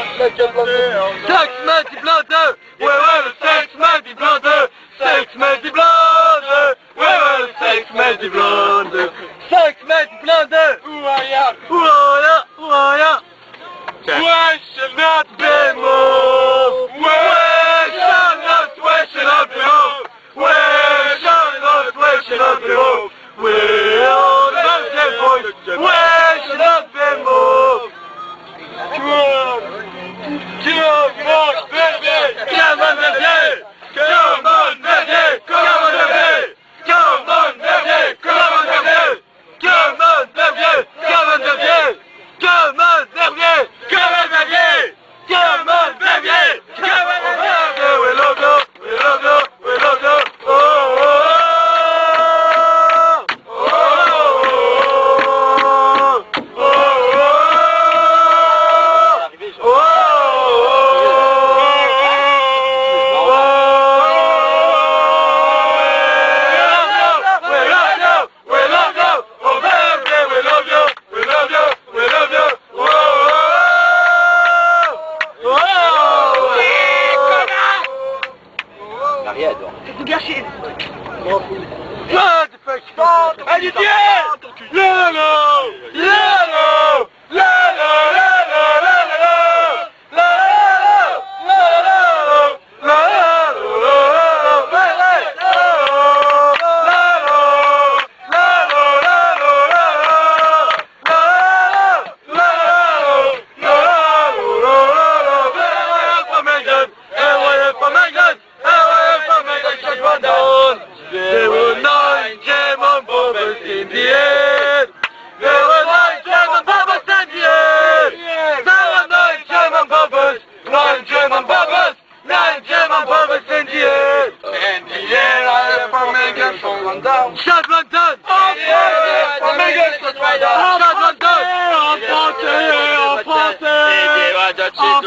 Tekme ci blatu! Tekme ci blatu!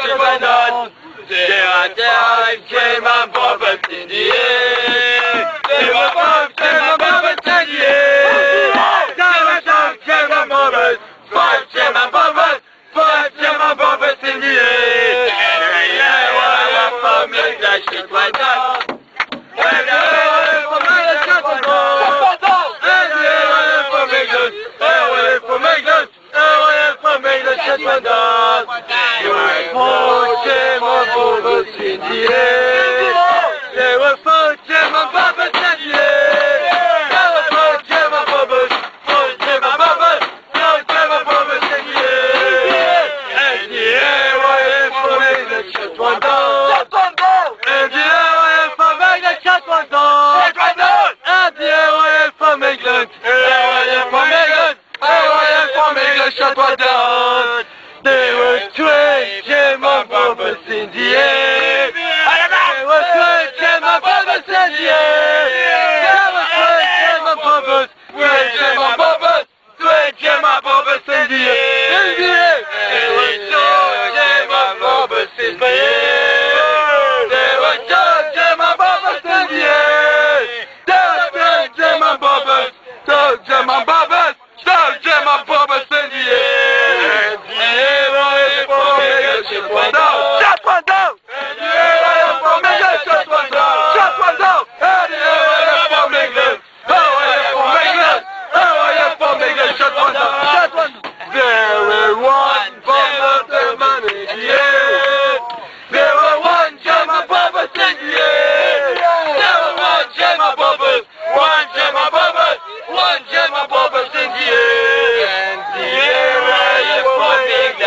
There I came on Bobbert in the air. They were came on Bobbert in the air. Seatime came on Bobbert. Five came on Bobbert. Five came on Bobbert in the air. Yeah, I am a family that shit like. mandat, le prochain mot pour nos citoyens,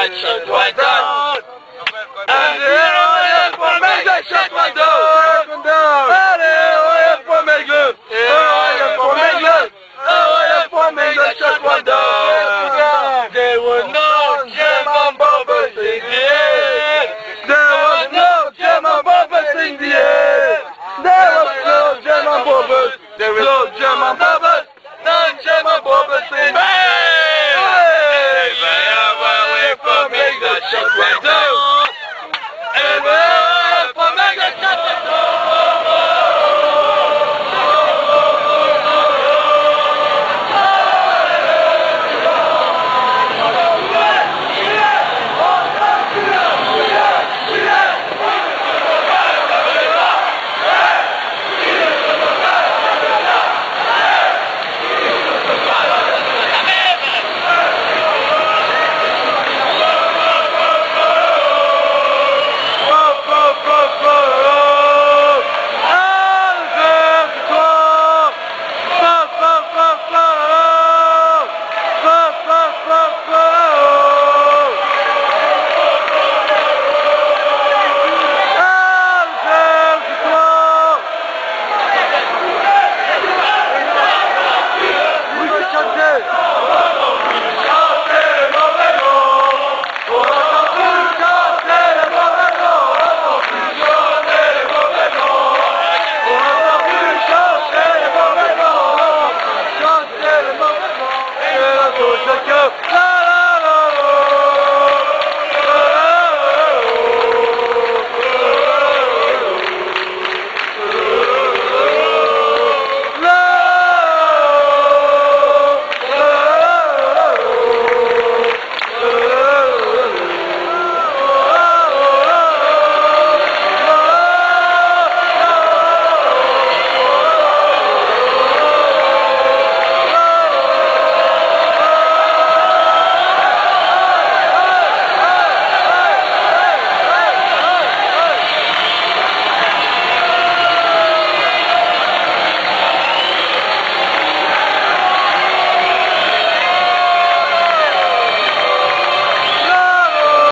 that shut my door. And the Royal Command shut my door.